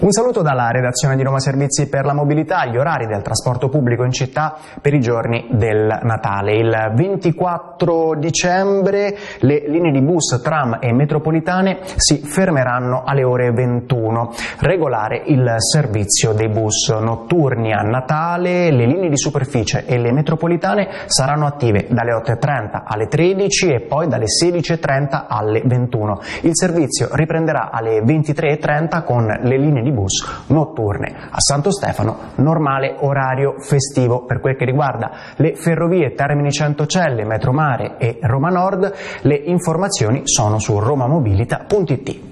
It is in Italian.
Un saluto dalla redazione di Roma Servizi per la Mobilità, gli orari del trasporto pubblico in città per i giorni del Natale. Il 24 dicembre le linee di bus, tram e metropolitane si fermeranno alle ore 21. Regolare il servizio dei bus notturni a Natale, le linee di superficie e le metropolitane saranno attive dalle 8.30 alle 13 e poi dalle 16.30 alle 21. Il servizio riprenderà alle 23.30 con le linee di di bus notturne. A Santo Stefano normale orario festivo per quel che riguarda le ferrovie Termini Centocelle, Metromare e Roma Nord. Le informazioni sono su romamobilita.it.